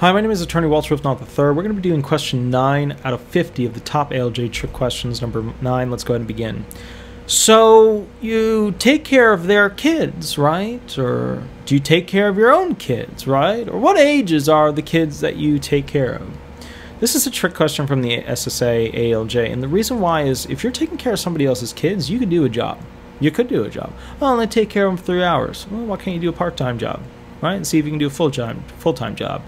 Hi, my name is Attorney Walter Hnot the third. We're going to be doing question 9 out of 50 of the top ALJ trick questions. Number 9, let's go ahead and begin. So, you take care of their kids, right? Or do you take care of your own kids, right? Or what ages are the kids that you take care of? This is a trick question from the SSA ALJ, and the reason why is if you're taking care of somebody else's kids, you could do a job. You could do a job. Well, only take care of them for three hours. Well, why can't you do a part-time job, right? And see if you can do a full-time full-time job,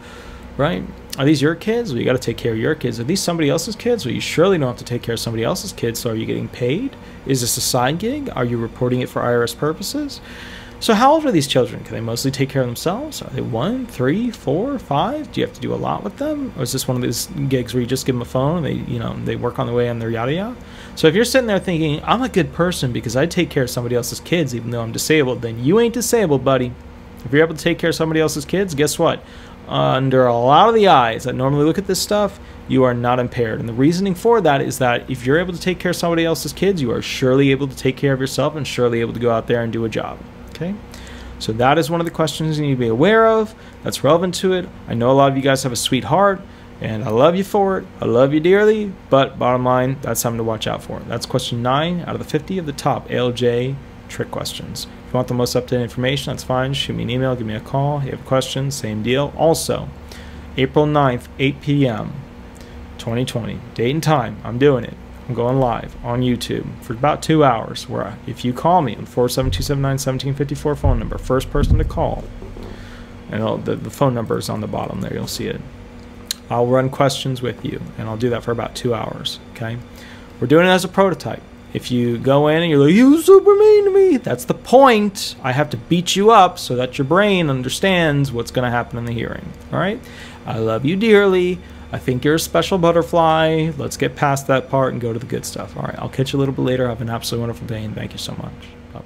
right? Are these your kids? Well, you got to take care of your kids. Are these somebody else's kids? Well, you surely don't have to take care of somebody else's kids. So, are you getting paid? Is this a side gig? Are you reporting it for IRS purposes? So how old are these children? Can they mostly take care of themselves? Are they one, three, four, five? Do you have to do a lot with them? Or is this one of these gigs where you just give them a phone and they, you know, they work on the way and they're yada yada? So if you're sitting there thinking, I'm a good person because I take care of somebody else's kids even though I'm disabled, then you ain't disabled, buddy. If you're able to take care of somebody else's kids, guess what? Under a lot of the eyes that normally look at this stuff, you are not impaired. And the reasoning for that is that if you're able to take care of somebody else's kids, you are surely able to take care of yourself and surely able to go out there and do a job. Okay? So that is one of the questions you need to be aware of. That's relevant to it. I know a lot of you guys have a sweetheart, and I love you for it. I love you dearly, but bottom line, that's something to watch out for. That's question 9 out of the 50 of the top ALJ trick questions. You want the most up-to-date information, that's fine. Shoot me an email, give me a call. If you have questions, same deal. Also, April 9th, 8 p.m., 2020. Date and time, I'm doing it. I'm going live on YouTube for about two hours. Where if you call me on 47279-1754 phone number, first person to call, and the, the phone number is on the bottom there. You'll see it. I'll run questions with you, and I'll do that for about two hours. Okay, we're doing it as a prototype. If you go in and you're like, you super mean to me, that's the point. I have to beat you up so that your brain understands what's going to happen in the hearing. All right? I love you dearly. I think you're a special butterfly. Let's get past that part and go to the good stuff. All right, I'll catch you a little bit later. Have an absolutely wonderful day, and thank you so much. Bye.